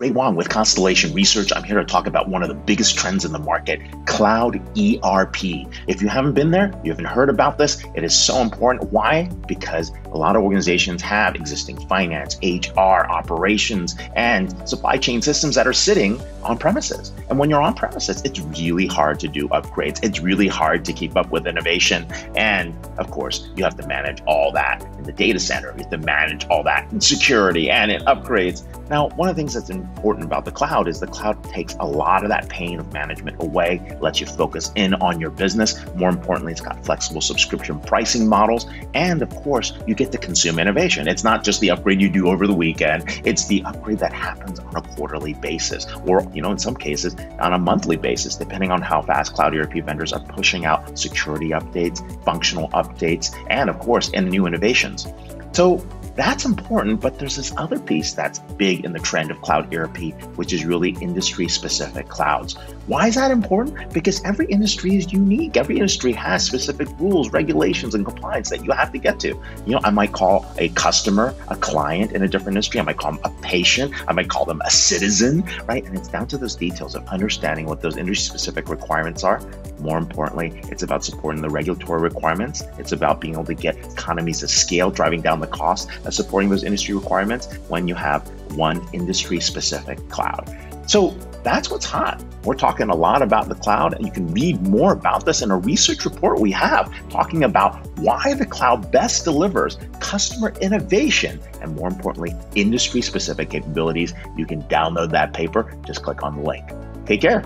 Ray Wang with Constellation Research. I'm here to talk about one of the biggest trends in the market cloud ERP. If you haven't been there, you haven't heard about this, it is so important. Why? Because a lot of organizations have existing finance, HR, operations, and supply chain systems that are sitting on premises. And when you're on premises, it's really hard to do upgrades. It's really hard to keep up with innovation. And of course, you have to manage all that in the data center. You have to manage all that in security and in upgrades. Now, one of the things that's important about the cloud is the cloud takes a lot of that pain of management away, lets you focus in on your business. More importantly, it's got flexible subscription pricing models. And of course, you get to consume innovation. It's not just the upgrade you do over the weekend, it's the upgrade that happens on a quarterly basis, or, you know, in some cases, on a monthly basis, depending on how fast cloud ERP vendors are pushing out security updates, functional updates, and of course, and new innovations. So that's important, but there's this other piece that's big in the trend of cloud ERP, which is really industry specific clouds. Why is that important? Because every industry is unique. Every industry has specific rules, regulations, and compliance that you have to get to. You know, I might call a customer a client in a different industry. I might call them a patient. I might call them a citizen, right? And it's down to those details of understanding what those industry specific requirements are. More importantly, it's about supporting the regulatory requirements. It's about being able to get economies of scale, driving down the cost of supporting those industry requirements when you have one industry specific cloud. So that's what's hot. We're talking a lot about the cloud, and you can read more about this in a research report we have talking about why the cloud best delivers customer innovation and, more importantly, industry specific capabilities. You can download that paper. Just click on the link. Take care.